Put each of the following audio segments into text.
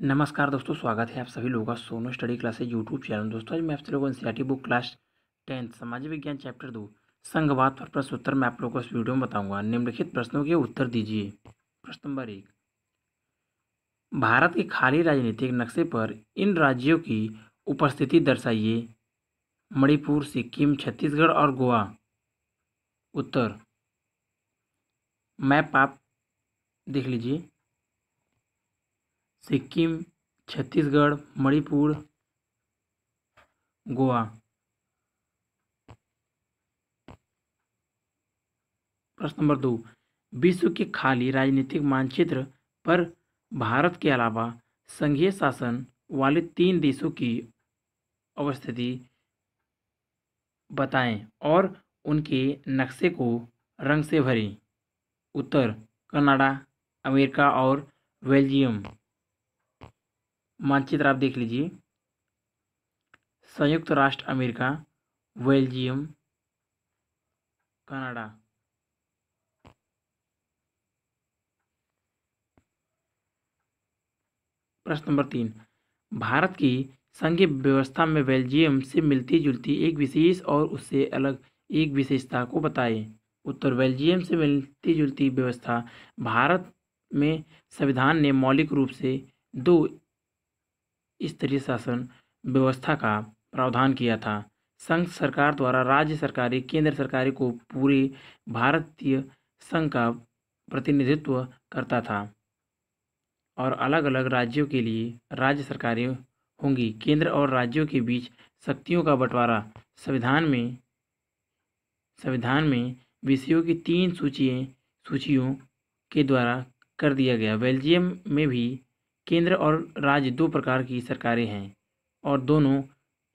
नमस्कार दोस्तों, स्वागत है आप सभी लोगों का सोनो स्टडी क्लासेज यूट्यूब चैनल। दोस्तों, आज मैं आपसे लोगों एन बुक क्लास टेंथ सामाजिक विज्ञान चैप्टर दो, संघवाद पर प्रश्न उत्तर मैं आप लोगों को इस वीडियो में बताऊँगा। निम्नलिखित प्रश्नों के उत्तर दीजिए। प्रश्न नंबर एक, भारत के खाली राजनीतिक नक्शे पर इन राज्यों की उपस्थिति दर्शाइए, मणिपुर, सिक्किम, छत्तीसगढ़ और गोवा। उत्तर, मैप आप देख लीजिए। सिक्किम, छत्तीसगढ़, मणिपुर, गोवा। प्रश्न नंबर दो। विश्व के खाली राजनीतिक मानचित्र पर भारत के अलावा संघीय शासन वाले तीन देशों की अवस्थिति बताएँ और उनके नक्शे को रंग से भरें। उत्तर, कनाडा, अमेरिका और बेल्जियम। मानचित्र आप देख लीजिए। संयुक्त राष्ट्र अमेरिका, बेल्जियम, कनाडा। प्रश्न नंबर तीन। भारत की संघीय व्यवस्था में बेल्जियम से मिलती जुलती एक विशेष और उससे अलग एक विशेषता को बताएँ। उत्तर, बेल्जियम से मिलती जुलती व्यवस्था भारत में संविधान ने मौलिक रूप से दो स्तरीय शासन व्यवस्था का प्रावधान किया था। संघ सरकार द्वारा राज्य सरकारें, केंद्र सरकारें को पूरे भारतीय संघ का प्रतिनिधित्व करता था और अलग अलग राज्यों के लिए राज्य सरकारें होंगी। केंद्र और राज्यों के बीच शक्तियों का बंटवारा। संविधान में संविधान में विषयों की तीन सूचियाँ, सूचियों के द्वारा कर दिया गया। बेल्जियम में भी केंद्र और राज्य दो प्रकार की सरकारें हैं और दोनों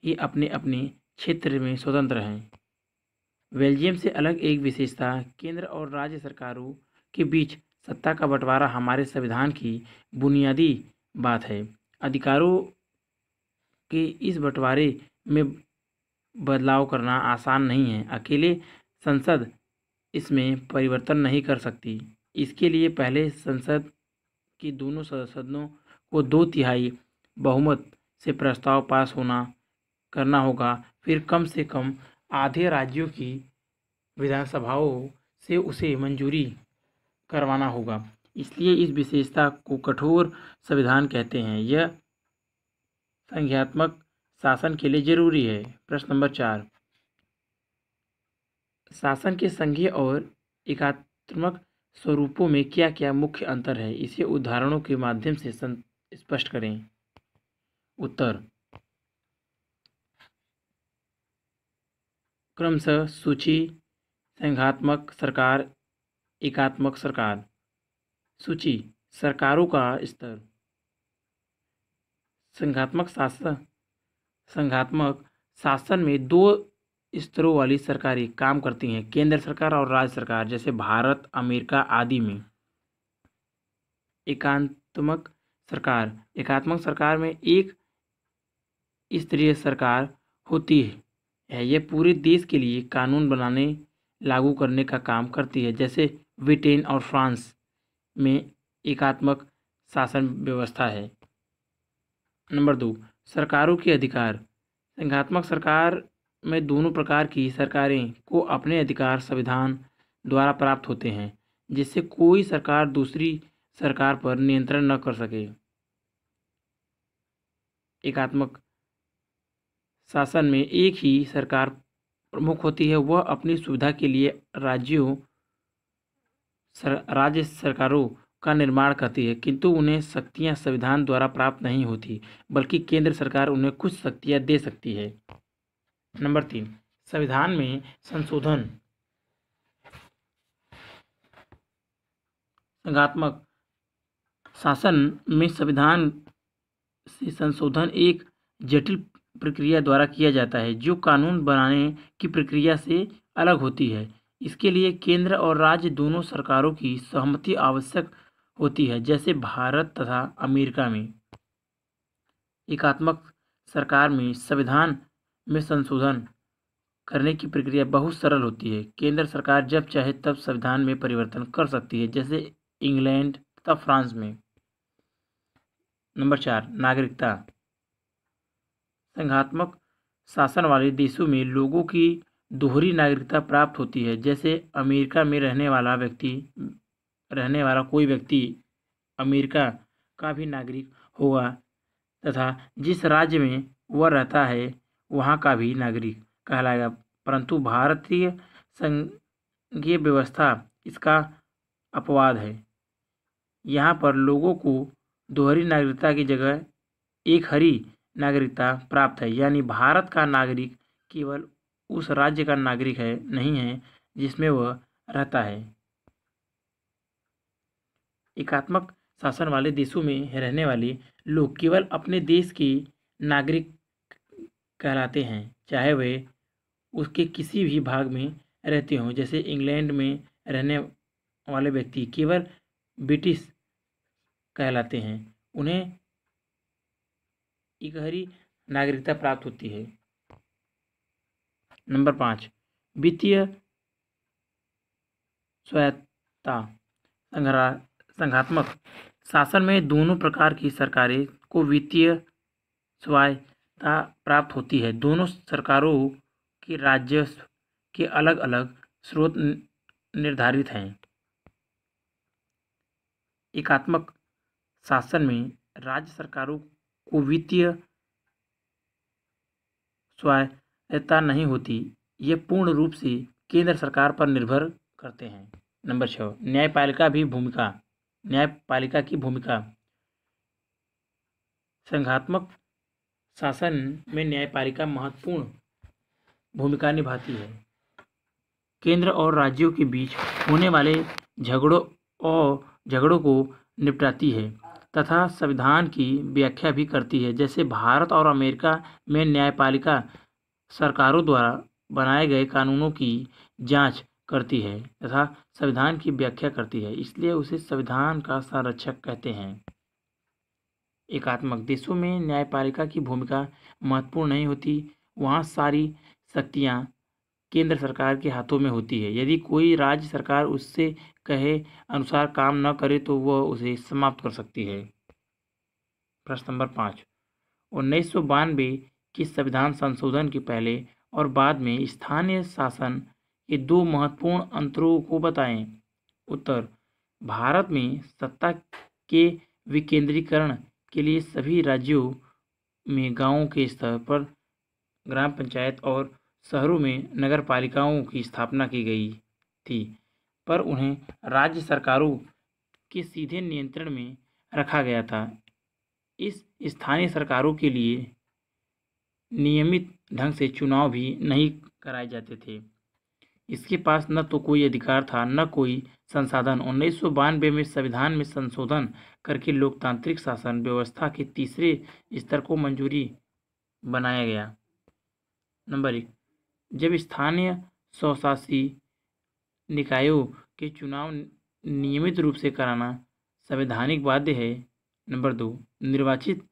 ही अपने अपने क्षेत्र में स्वतंत्र हैं। बेल्जियम से अलग एक विशेषता, केंद्र और राज्य सरकारों के बीच सत्ता का बंटवारा हमारे संविधान की बुनियादी बात है। अधिकारों के इस बंटवारे में बदलाव करना आसान नहीं है। अकेले संसद इसमें परिवर्तन नहीं कर सकती। इसके लिए पहले संसद की दोनों सदनों को दो तिहाई बहुमत से प्रस्ताव पास होना करना होगा। फिर कम से कम आधे राज्यों की विधानसभाओं से उसे मंजूरी करवाना होगा। इसलिए इस विशेषता को कठोर संविधान कहते हैं। यह संज्ञात्मक शासन के लिए ज़रूरी है। प्रश्न नंबर चार। शासन के संघीय और एकात्मक स्वरूपों में क्या क्या मुख्य अंतर है? इसे उदाहरणों के माध्यम से स्पष्ट करें। उत्तर। क्रमशः सूची संघात्मक सरकार, एकात्मक सरकार। सूची, सरकारों का स्तर। संघात्मक शासन संघात्मक शासन में दो स्तरों वाली सरकारें काम करती हैं, केंद्र सरकार और राज्य सरकार, जैसे भारत, अमेरिका आदि में। एकांतमक सरकार, एकात्मक सरकार में एक स्तरीय सरकार होती है। यह पूरे देश के लिए कानून बनाने, लागू करने का काम करती है। जैसे ब्रिटेन और फ्रांस में एकात्मक शासन व्यवस्था है। नंबर दो, सरकारों के अधिकार। संघात्मक सरकार में दोनों प्रकार की सरकारें को अपने अधिकार संविधान द्वारा प्राप्त होते हैं, जिससे कोई सरकार दूसरी सरकार पर नियंत्रण न कर सके। एकात्मक शासन में एक ही सरकार प्रमुख होती है वह अपनी सुविधा के लिए राज्यों सर, राज्य सरकारों का निर्माण करती है किंतु उन्हें शक्तियाँ संविधान द्वारा प्राप्त नहीं होती बल्कि केंद्र सरकार उन्हें कुछ शक्तियाँ दे सकती है। नंबर तीन संविधान में संशोधन। संघात्मक शासन में संविधान से संशोधन एक जटिल प्रक्रिया द्वारा किया जाता है, जो कानून बनाने की प्रक्रिया से अलग होती है। इसके लिए केंद्र और राज्य दोनों सरकारों की सहमति आवश्यक होती है, जैसे भारत तथा अमेरिका में। एकात्मक सरकार में संविधान में संशोधन करने की प्रक्रिया बहुत सरल होती है। केंद्र सरकार जब चाहे तब संविधान में परिवर्तन कर सकती है, जैसे इंग्लैंड तथा फ्रांस में। नंबर चार, नागरिकता। संघात्मक शासन वाले देशों में लोगों की दोहरी नागरिकता प्राप्त होती है। जैसे अमेरिका में रहने वाला व्यक्ति, रहने वाला कोई व्यक्ति अमेरिका का भी नागरिक होगा तथा जिस राज्य में वह रहता है, वहाँ का भी नागरिक कहलाएगा। परंतु भारतीय संघीय व्यवस्था इसका अपवाद है। यहाँ पर लोगों को दोहरी नागरिकता की जगह एक हरी नागरिकता प्राप्त है। यानी भारत का नागरिक केवल उस राज्य का नागरिक है, नहीं है, जिसमें वह रहता है। एकात्मक शासन वाले देशों में रहने वाले लोग केवल अपने देश के नागरिक कहलाते हैं, चाहे वे उसके किसी भी भाग में रहते हों। जैसे इंग्लैंड में रहने वाले व्यक्ति केवल ब्रिटिश कहलाते हैं। उन्हें इकहरी नागरिकता प्राप्त होती है। नंबर पाँच, वित्तीय स्वायत्ता संघात्मक शासन में दोनों प्रकार की सरकारें को वित्तीय स्वायत्ता प्राप्त होती है। दोनों सरकारों के राजस्व के अलग अलग स्रोत निर्धारित हैं। एकात्मक शासन में राज्य सरकारों को वित्तीय स्वायत्ता नहीं होती, ये पूर्ण रूप से केंद्र सरकार पर निर्भर करते हैं। नंबर छः न्यायपालिका भी भूमिका, न्यायपालिका की भूमिका। संघात्मक शासन में न्यायपालिका महत्वपूर्ण भूमिका निभाती है। केंद्र और राज्यों के बीच होने वाले झगड़ों और झगड़ों को निपटाती है। तथा संविधान की व्याख्या भी करती है। जैसे भारत और अमेरिका में न्यायपालिका सरकारों द्वारा बनाए गए कानूनों की जाँच करती है तथा संविधान की व्याख्या करती है। इसलिए उसे संविधान का संरक्षक कहते हैं। एकात्मक देशों में न्यायपालिका की भूमिका महत्वपूर्ण नहीं होती। वहाँ सारी शक्तियाँ केंद्र सरकार के हाथों में होती है। यदि कोई राज्य सरकार उससे कहे अनुसार काम न करे तो वह उसे समाप्त कर सकती है। प्रश्न नंबर पाँच। उन्नीस सौ बानवे की संविधान संशोधन के पहले और बाद में स्थानीय शासन के दो महत्वपूर्ण अंतरों को बताएँ। उत्तर, भारत में सत्ता के विकेंद्रीकरण के लिए सभी राज्यों में गाँवों के स्तर पर ग्राम पंचायत और शहरों में नगर पालिकाओं की स्थापना की गई थी। पर उन्हें राज्य सरकारों के सीधे नियंत्रण में रखा गया था। इस स्थानीय सरकारों के लिए नियमित ढंग से चुनाव भी नहीं कराए जाते थे। इसके पास न तो कोई अधिकार था, न कोई संसाधन। उन्नीस सौ बानवे में संविधान में संशोधन करके लोकतांत्रिक शासन व्यवस्था के तीसरे स्तर को मंजूरी बनाया गया। नंबर एक, जब स्थानीय स्वशासी निकायों के चुनाव नियमित रूप से कराना संवैधानिक बाध्य है। नंबर दो, निर्वाचित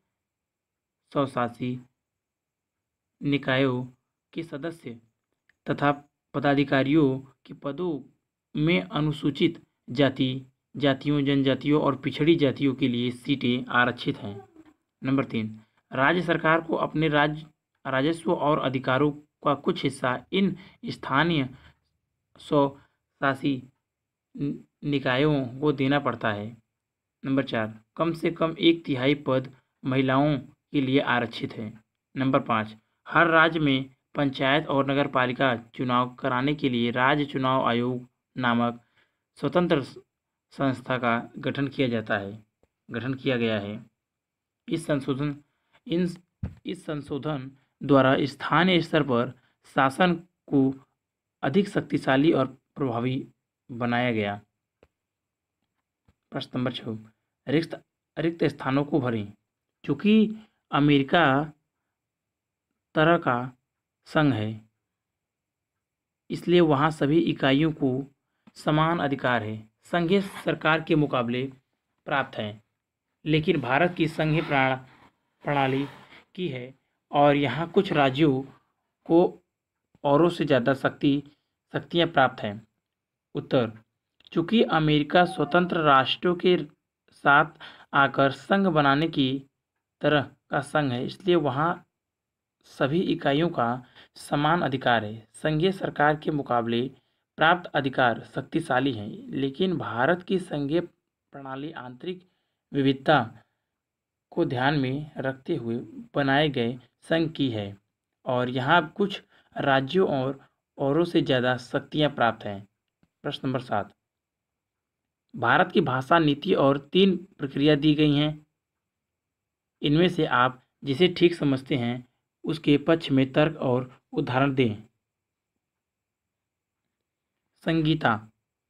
स्वशासी निकायों के सदस्य तथा पदाधिकारियों के पदों में अनुसूचित जाति, जातियों, जनजातियों और पिछड़ी जातियों के लिए सीटें आरक्षित हैं। नंबर तीन, राज्य सरकार को अपने राज्य राजस्व और अधिकारों का कुछ हिस्सा इन स्थानीय स्वशासी निकायों को देना पड़ता है। नंबर चार, कम से कम एक तिहाई पद महिलाओं के लिए आरक्षित है। नंबर पाँच, हर राज्य में पंचायत और नगर पालिका चुनाव कराने के लिए राज्य चुनाव आयोग नामक स्वतंत्र संस्था का गठन किया जाता है, गठन किया गया है। इस संशोधन इन इस संशोधन द्वारा स्थानीय स्तर पर शासन को अधिक शक्तिशाली और प्रभावी बनाया गया। प्रश्न नंबर छः रिक्त रिक्त स्थानों को भरें। चूँकि अमेरिका तरह का संघ है, इसलिए वहाँ सभी इकाइयों को समान अधिकार है। संघीय सरकार के मुकाबले प्राप्त हैं, लेकिन भारत की संघीय प्रणाली की है और यहाँ कुछ राज्यों को औरों से ज़्यादा शक्ति शक्तियाँ प्राप्त हैं। उत्तर, चूँकि अमेरिका स्वतंत्र राष्ट्रों के साथ आकर संघ बनाने की तरह का संघ है, इसलिए वहाँ सभी इकाइयों का समान अधिकार है। संघीय सरकार के मुकाबले प्राप्त अधिकार शक्तिशाली हैं, लेकिन भारत की संघीय प्रणाली आंतरिक विविधता को ध्यान में रखते हुए बनाए गए संघ की है, और यहाँ कुछ राज्यों और औरों से ज़्यादा शक्तियाँ प्राप्त हैं। प्रश्न नंबर सात। भारत की भाषा नीति और तीन प्रक्रिया दी गई हैं। इनमें से आप जिसे ठीक समझते हैं, उसके पक्ष में तर्क और उदाहरण दें। संगीता।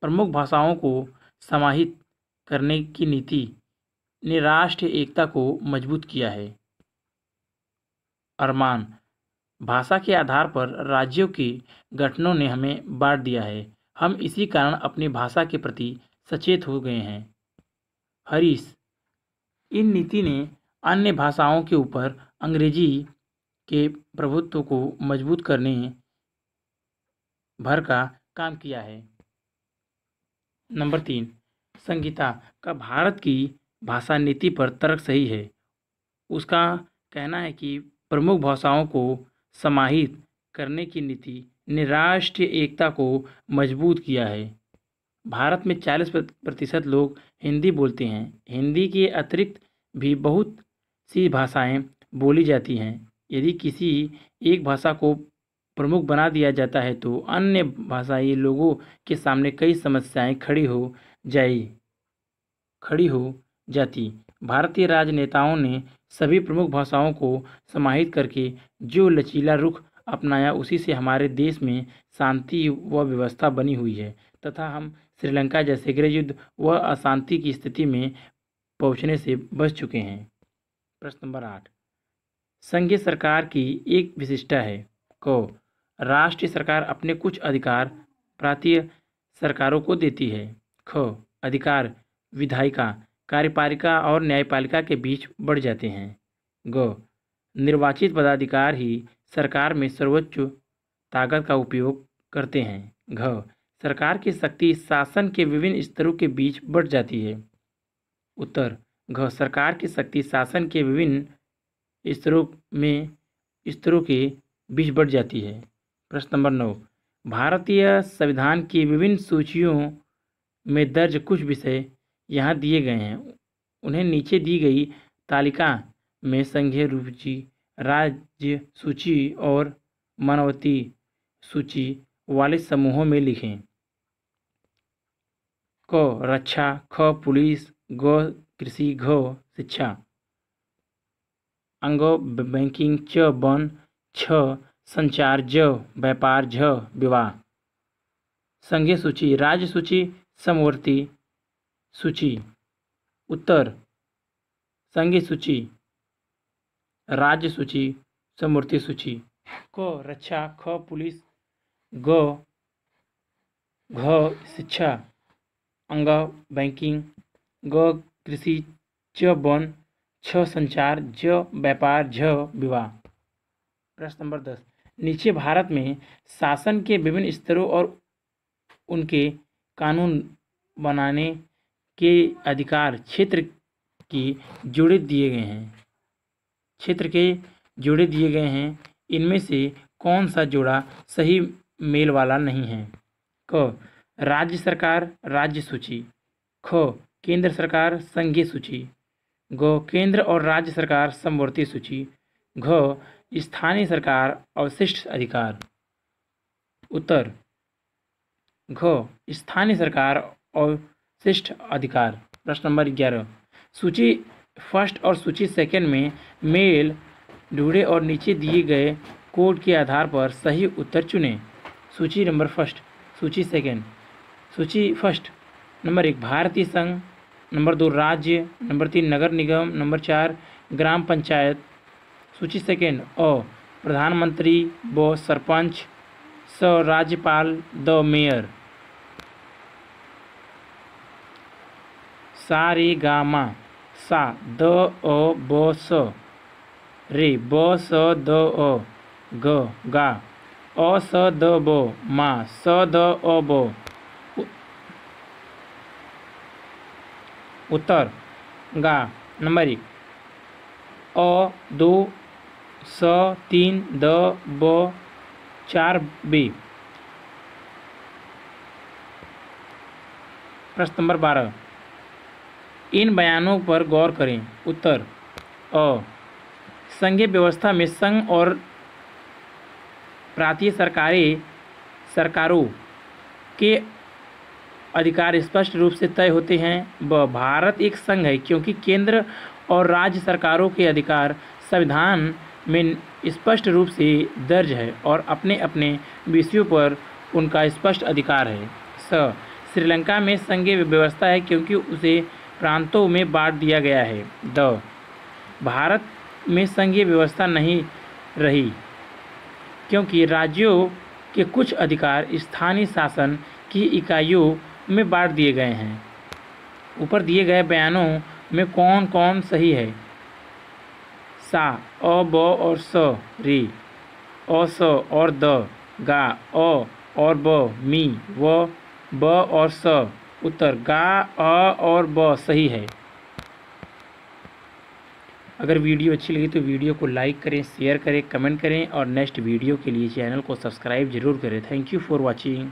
प्रमुख भाषाओं को समाहित करने की नीति ने राष्ट्रीय एकता को मज़बूत किया है। अरमान। भाषा के आधार पर राज्यों के गठनों ने हमें बांट दिया है। हम इसी कारण अपनी भाषा के प्रति सचेत हो गए हैं। हरीश, इन नीति ने अन्य भाषाओं के ऊपर अंग्रेज़ी के प्रभुत्व को मज़बूत करने भर का काम किया है। नंबर तीन, संगीता, का भारत की भाषा नीति पर तर्क सही है? उसका कहना है कि प्रमुख भाषाओं को समाहित करने की नीति ने राष्ट्रीय एकता को मज़बूत किया है। भारत में चालीस प्रतिशत लोग हिंदी बोलते हैं। हिंदी के अतिरिक्त भी बहुत सी भाषाएँ बोली जाती हैं। यदि किसी एक भाषा को प्रमुख बना दिया जाता है तो अन्य भाषाई लोगों के सामने कई समस्याएँ खड़ी हो जाई, खड़ी हो जाती। भारतीय राजनेताओं ने सभी प्रमुख भाषाओं को समाहित करके जो लचीला रुख अपनाया, उसी से हमारे देश में शांति व व्यवस्था बनी हुई है। तथा हम श्रीलंका जैसे गृह युद्ध व अशांति की स्थिति में पहुँचने से बच चुके हैं। प्रश्न नंबर आठ। संघीय सरकार की एक विशिष्टता है। को, राष्ट्रीय सरकार अपने कुछ अधिकार प्रांतीय सरकारों को देती है। ख, अधिकार विधायिका कार्यपालिका और न्यायपालिका के बीच बढ़ जाते हैं। ग, निर्वाचित पदाधिकार ही सरकार में सर्वोच्च ताकत का उपयोग करते हैं। घ, सरकार की शक्ति शासन के विभिन्न स्तरों के बीच बढ़ जाती है। उत्तर, घ, सरकार की शक्ति शासन के विभिन्न स्तरों में, स्तरों के बीच बढ़ जाती है। प्रश्न नंबर नौ, भारतीय संविधान की विभिन्न सूचियों में दर्ज कुछ विषय यहाँ दिए गए हैं। उन्हें नीचे दी गई तालिका में संघीय रूचि, राज्य सूची और मानवती सूची वाले समूहों में लिखें। क, रक्षा, ख, पुलिस, ग, कृषि, घ, शिक्षा। अंग बैंकिंग, च, वन, छ, संचार, ज, व्यापार, झ, विवाह। संघीय सूची, राज्य सूची, समवर्ती सूची। उत्तर संघीय सूची, राज्य सूची, समूर्ति सूची। क रक्षा, ख, पुलिस, ग, घ, शिक्षा, अंग, बैंकिंग, ग, कृषि, च, वन, छ, संचार, ज, व्यापार, झ, विवाह। प्रश्न नंबर दस। नीचे भारत में शासन के विभिन्न स्तरों और उनके कानून बनाने के अधिकार क्षेत्र की जुड़े दिए गए हैं। क्षेत्र के जोड़े दिए गए हैं। इनमें से कौन सा जोड़ा सही मेल वाला नहीं है? क. राज्य सरकार, राज्य सूची। ख. केंद्र सरकार, संघीय सूची। ग. केंद्र और राज्य सरकार, समवर्ती सूची। घ. स्थानीय सरकार, अवशिष्ट अधिकार। उत्तर. घ. स्थानीय सरकार और शिष्ट अधिकार। प्रश्न नंबर ग्यारह। सूची फ़र्स्ट और सूची सेकंड में मेल, ढूंढे और नीचे दिए गए कोड के आधार पर सही उत्तर चुनें। सूची नंबर फ़र्स्ट, सूची सेकंड। सूची फ़र्स्ट, नंबर एक भारतीय संघ, नंबर दो राज्य, नंबर तीन नगर निगम, नंबर चार ग्राम पंचायत। सूची सेकंड, अ, प्रधानमंत्री व सरपंच, स, राज्यपाल, द, मेयर। सा रे गा मा सा द अ ब स रे ब स द अ ग गा अ स द ब मा स द अ ब उत्तर गा नंबर एक अ दो स तीन द ब चार बे प्रश्न नंबर बारह इन बयानों पर गौर करें। उत्तर, अ, संघीय व्यवस्था में संघ और प्रांतीय सरकारें, सरकारों के अधिकार स्पष्ट रूप से तय होते हैं। ब, भारत एक संघ है क्योंकि केंद्र और राज्य सरकारों के अधिकार संविधान में स्पष्ट रूप से दर्ज है और अपने अपने विषयों पर उनका स्पष्ट अधिकार है। स, श्रीलंका में संघीय व्यवस्था है क्योंकि उसे प्रांतों में बांट दिया गया है। द भारत में संघीय व्यवस्था नहीं रही, क्योंकि राज्यों के कुछ अधिकार स्थानीय शासन की इकाइयों में बांट दिए गए हैं। ऊपर दिए गए बयानों में कौन कौन सही है? सा, अ, ब और स, रे। अ, स और द, गा, अ और ब, मी, व, ब और स। उत्तर, गा, अ और ब, सही है। अगर वीडियो अच्छी लगी तो वीडियो को लाइक करें, शेयर करें, कमेंट करें और नेक्स्ट वीडियो के लिए चैनल को सब्सक्राइब ज़रूर करें। Thank you for watching.